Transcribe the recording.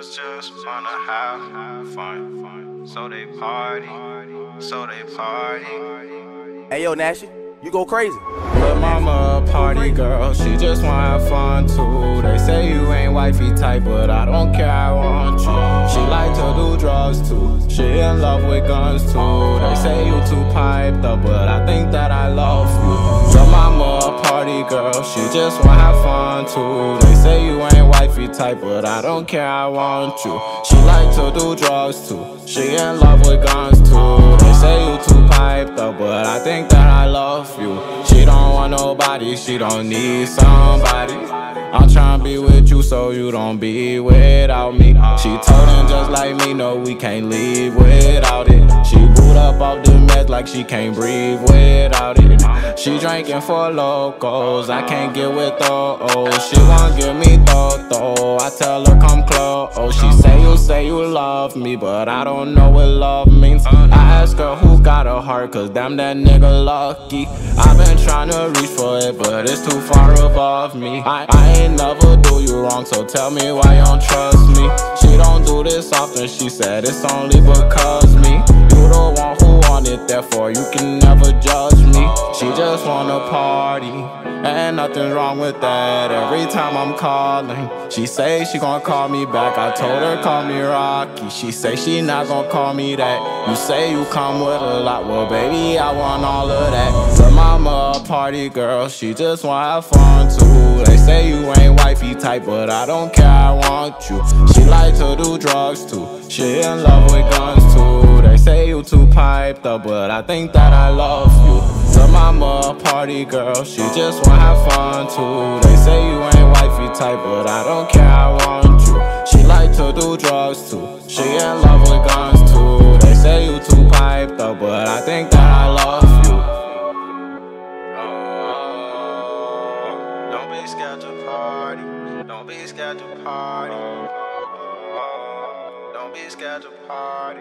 girls just wanna have fun. So they party, so they party. Hey yo, Nash, you go crazy. But mama a party girl, she just wanna have fun too. They say you ain't wifey type, but I don't care, I want you. She like to do drugs too. She in love with guns too. They say you too piped up, but I think that I love you. But mama a party girl, she just wanna have fun too. Wifey type, but I don't care, I want you. She like to do drugs too. She in love with guns too. They say you too piped up, but I think that I love you. She don't want nobody, she don't need somebody. I'm tryna be with you so you don't be without me. She told him like me, no, we can't leave without it. She boot up off the meds like she can't breathe without it. She drinking Four Lokos, I can't get with those. She won't give me thought though, I tell her come close. She say you say you love me, but I don't know what love means. I ask her who a heart, cause damn that nigga lucky. I've been trying to reach for it, but it's too far above me. I, I ain't never do you wrong, so tell me why you don't trust me. She don't do this often, she said it's only because me. Party, and nothing wrong with that. Every time I'm calling, she say she gon' call me back. I told her call me Rocky. She say she not gon' call me that. You say you come with a lot, well baby I want all of that. But mama a party girl, she just wanna have fun too. They say you ain't wifey type, but I don't care, I want you. She like to do drugs too. She in love with guns too. They say you too piped up, but I think that I love you. Party girl, she just wanna have fun too. They say you ain't wifey type, but I don't care, I want you. She like to do drugs too. She in love with guns too. They say you too piped up, but I think that I love you. Don't be scared to party. Don't be scared to party. Don't be scared to party.